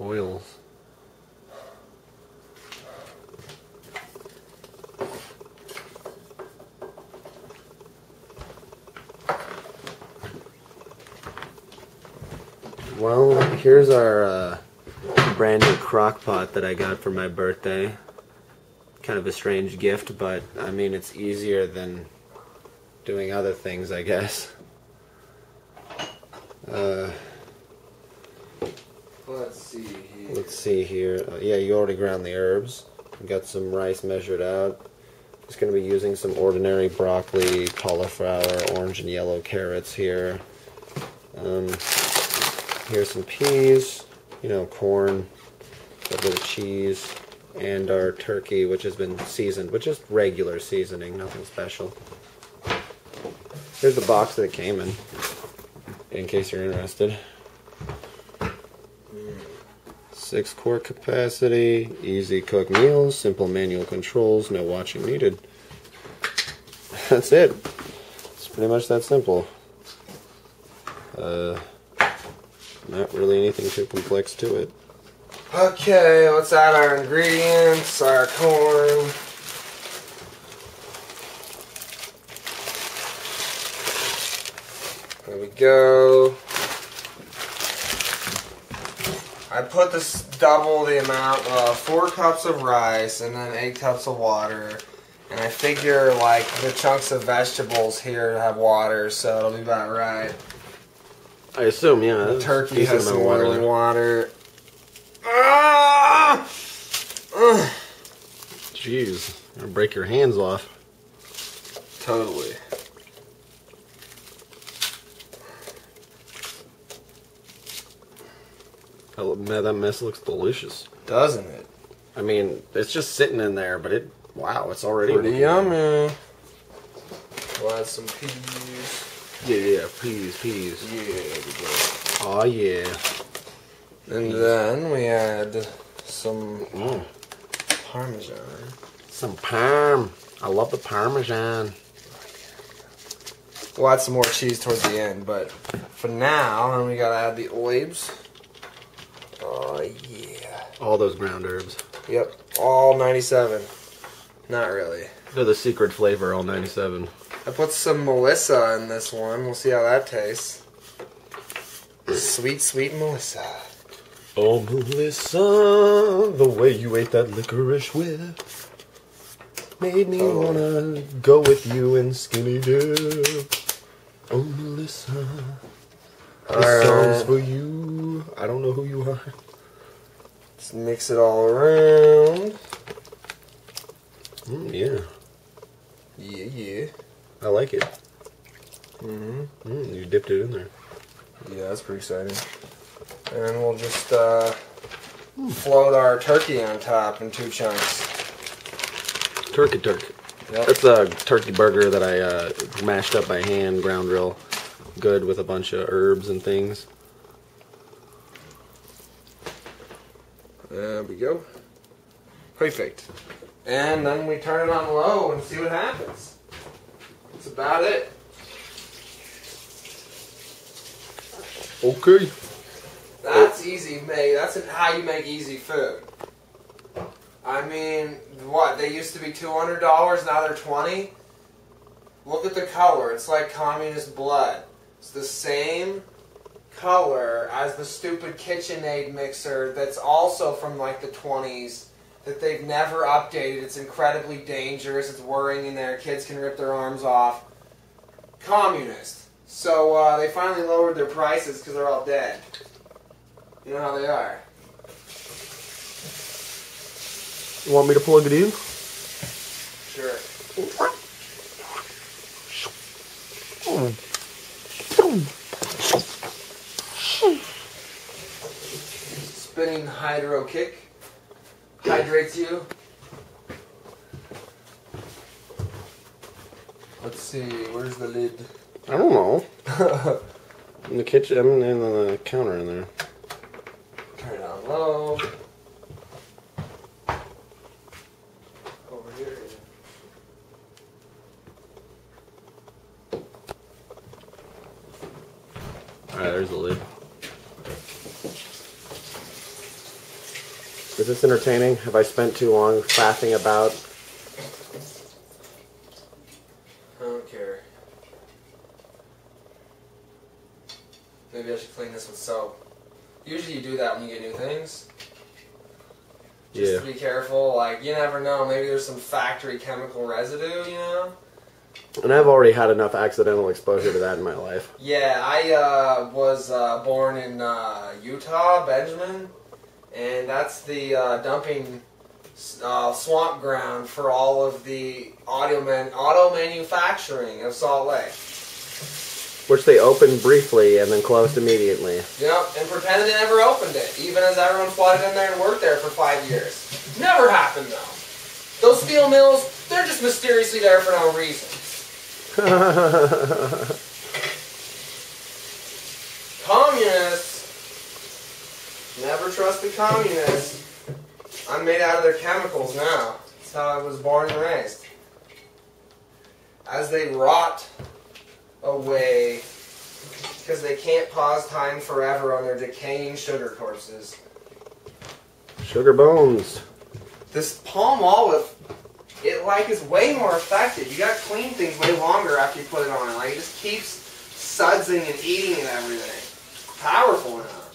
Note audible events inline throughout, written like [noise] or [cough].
Oils. Well, here's our uh, brand new crock pot that I got for my birthday. Kind of a strange gift, but I mean, it's easier than doing other things, I guess. Uh, Let's see here. let's see here. Uh, yeah, you already ground the herbs. Got some rice measured out. Just going to be using some ordinary broccoli, cauliflower, orange and yellow carrots here. Um, here's some peas, you know, corn, a bit of cheese, and our turkey, which has been seasoned with just regular seasoning, nothing special. Here's the box that it came in, in case you're interested. Six quart capacity, easy cook meals, simple manual controls, no watching needed. That's it. It's pretty much that simple. Uh, not really anything too complex to it. Okay, let's add our ingredients, our corn. There we go. I put this double the amount of four cups of rice and then eight cups of water. And I figure like the chunks of vegetables here have water, so it'll be about right. I assume, yeah. The turkey has some of water. Ah! Ugh. Jeez, gonna break your hands off. Totally. Oh, man, that mess looks delicious. Doesn't it? I mean, it's just sitting in there, but it. Wow, it's already Pretty yummy. We'll add some peas. Yeah, yeah, peas, peas. Yeah, there we go. Oh yeah. And then we add some Mm, parmesan. some parm. I love the parmesan. We'll add some more cheese towards the end, but for now, then we gotta add the olives. Oh yeah. All those ground herbs. Yep, all 97. Not really. They're the secret flavor, all 97. I put some Melissa in this one. We'll see how that tastes. Sweet, sweet Melissa. Oh, Melissa, the way you ate that licorice whip made me Oh. wanna go with you in skinny dip. Oh, Melissa, this song's for you. I don't know who you are. let's mix it all around. Mm, yeah, Yeah, yeah. I like it. Mm-hmm. Mm, you dipped it in there. Yeah, that's pretty exciting. And we'll just uh, float our turkey on top in two chunks. Turkey turkey. Yep. That's a turkey burger that I uh, mashed up by hand, ground real good with a bunch of herbs and things. There we go. Perfect. And then we turn it on low and see what happens. That's about it. Okay. That's easy make. That's how you make easy food. I mean, what? They used to be two hundred dollars. Now they're twenty. Look at the color. It's like communist blood. It's the same color as the stupid KitchenAid mixer that's also from like the twenties that they've never updated. It's incredibly dangerous. It's worrying in there. Kids can rip their arms off. Communist. So uh, they finally lowered their prices because they're all dead. You know how they are. You want me to plug it in? Sure. Hydro kick hydrates you. Let's see, where's the lid? I don't know. [laughs] In the kitchen, I mean, in the counter in there. Turn it on low. Over here. Alright, there's the lid. Is this entertaining? Have I spent too long faffing about? I don't care. Maybe I should clean this with soap. Usually you do that when you get new things. Just Yeah. to be careful, like you never know. Maybe there's some factory chemical residue, you know. And I've already had enough accidental exposure to that in my life. Yeah, I uh, was uh, born in uh, Utah, Benjamin, and that's the uh, dumping uh, swamp ground for all of the auto man- auto manufacturing of Salt Lake. Which they opened briefly and then closed immediately. Yep, and pretended they never opened it, even as everyone flooded in there and worked there for five years. Never happened though. Those steel mills, they're just mysteriously there for no reason. [laughs] Communists. Never trust the communists. I'm made out of their chemicals now. That's how I was born and raised. As they rot away because they can't pause time forever on their decaying sugar corpses. Sugar bones. This Palmolive, it like is way more effective. You gotta clean things way longer after you put it on. Like it just keeps sudsing and eating and everything. Powerful now.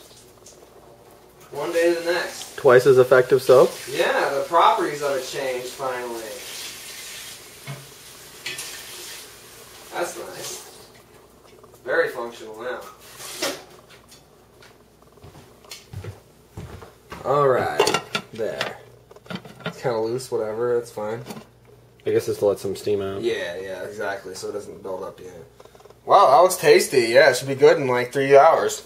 One day to the next. Twice as effective soap? Yeah, the properties of it changed finally. That's nice. Very functional now. Alright, there. It's kind of loose, whatever, it's fine. I guess it's to let some steam out. Yeah, yeah, exactly, so it doesn't build up yet. Wow, that looks tasty. Yeah, it should be good in like three hours.